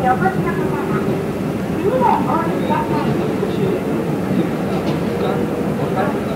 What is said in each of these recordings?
にお越しの方は次でお降りください。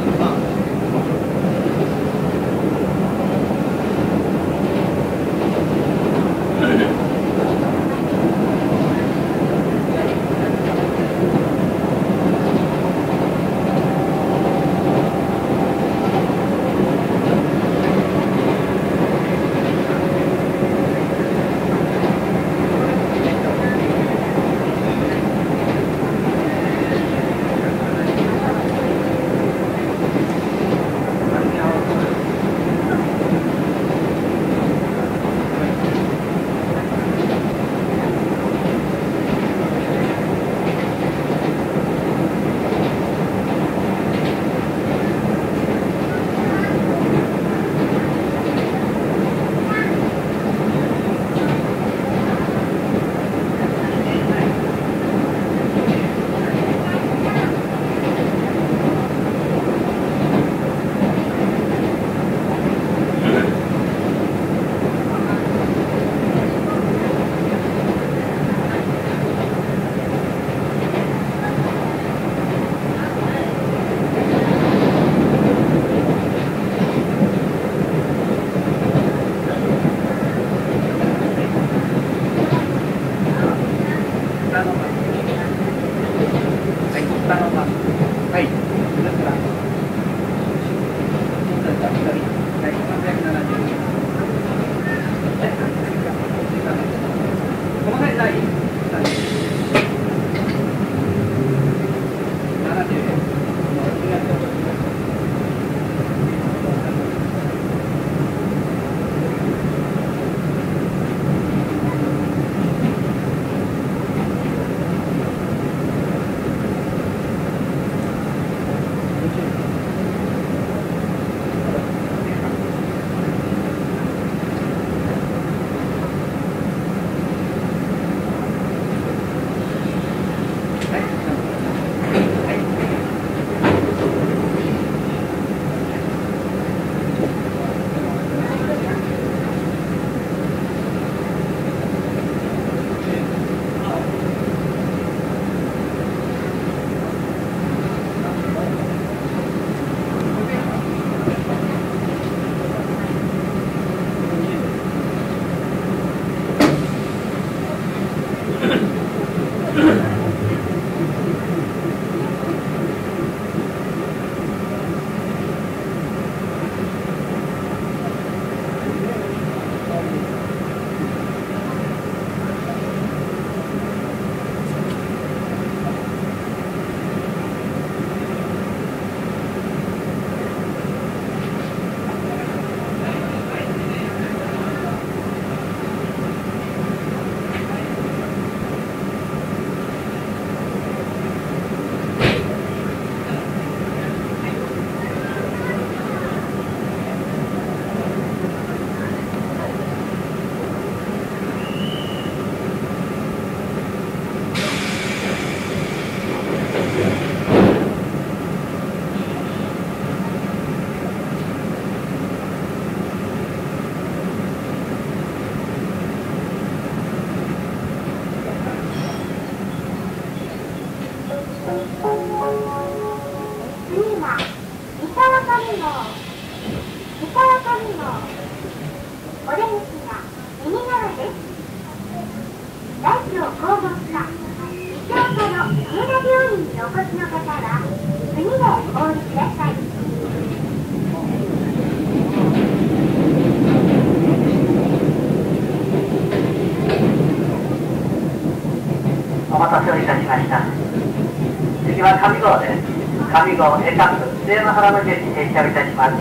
は上郷です。上郷江カ区末の原の順に停車をいたします。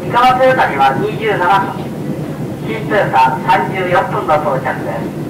三河トヨタには27分新トヨタ34分の到着です。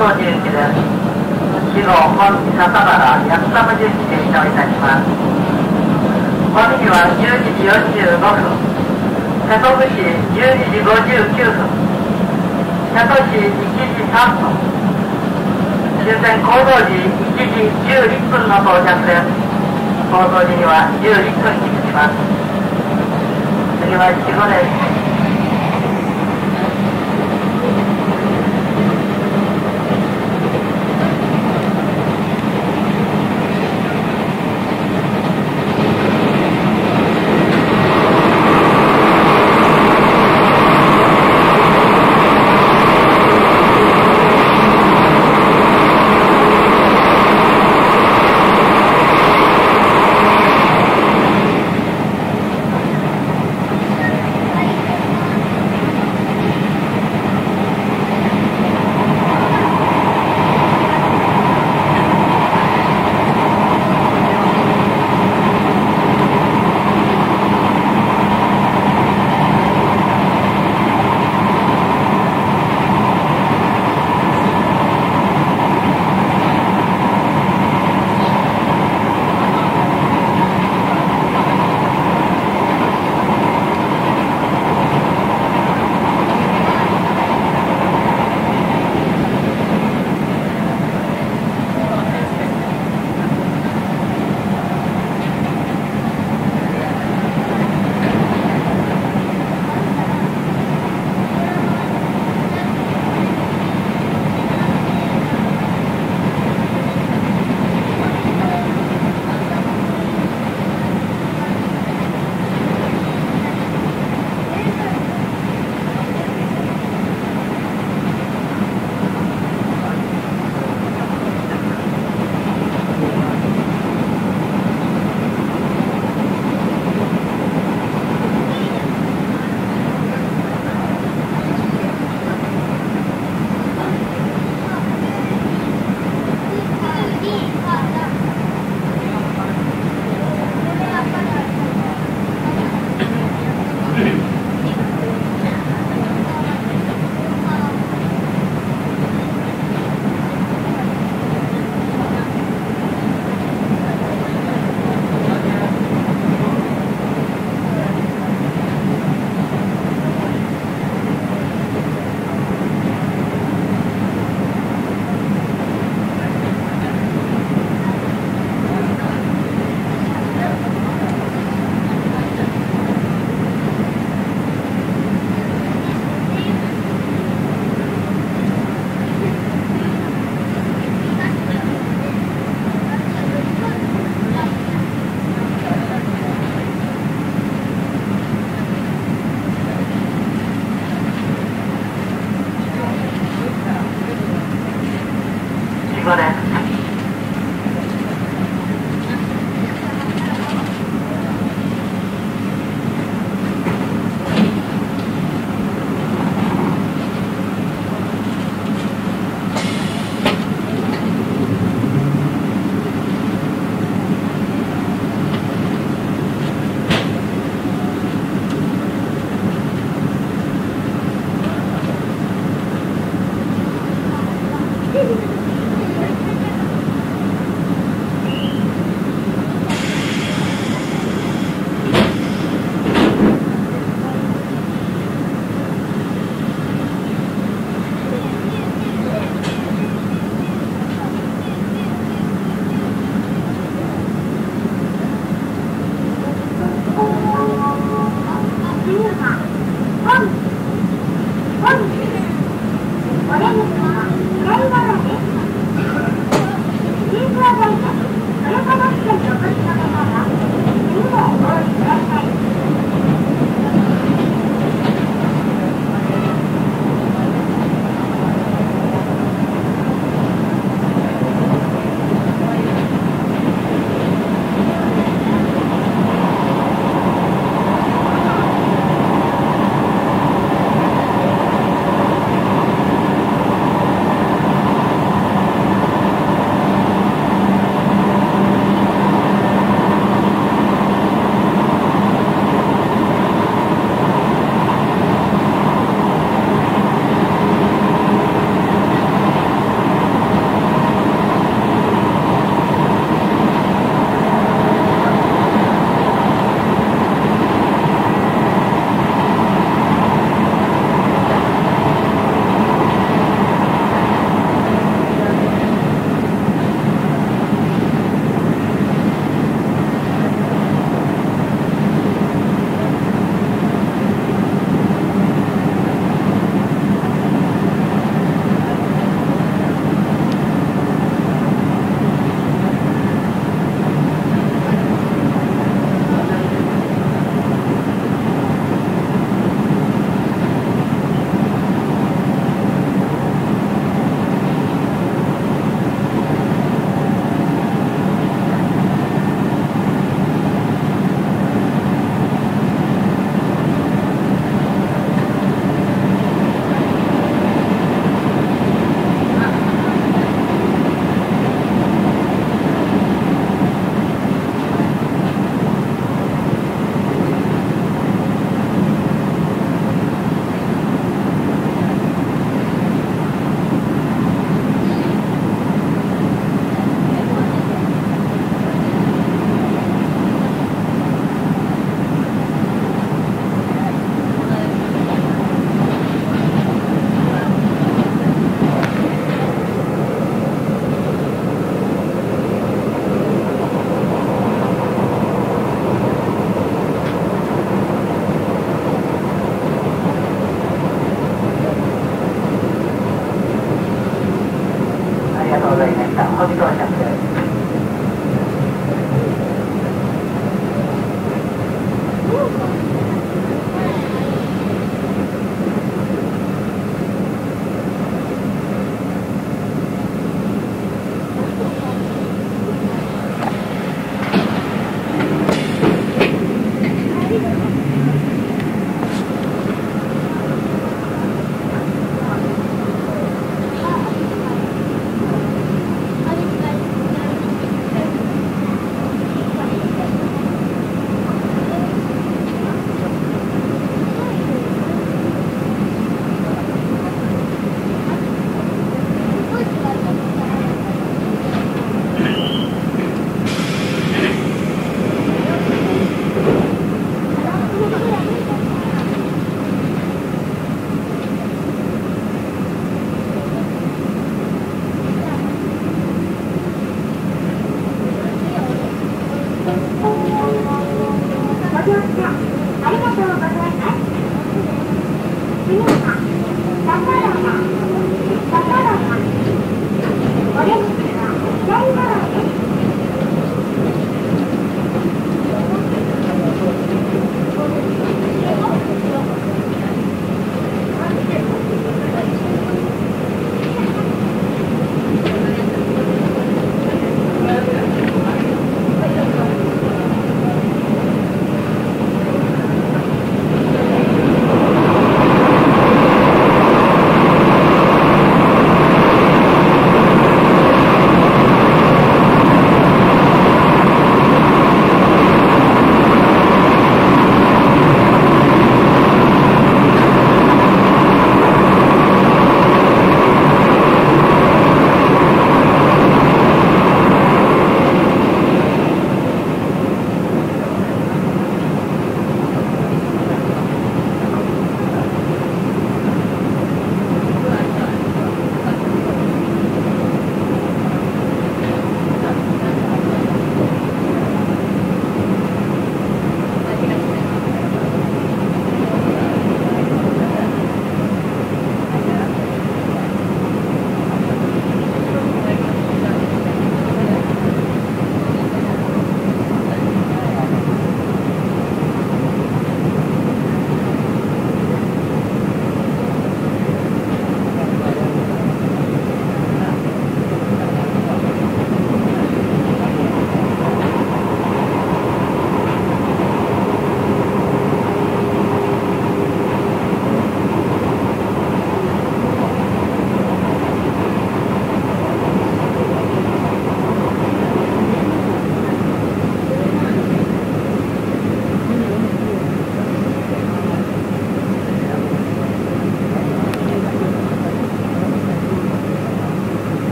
ます。構造11です。死後本笹原安田無印で移動いたします。本日は12時45分。瀬戸口12時59分。瀬戸市1時3分。終点行動時1時11分の到着です。行動時には11分に着きます。次は七五です。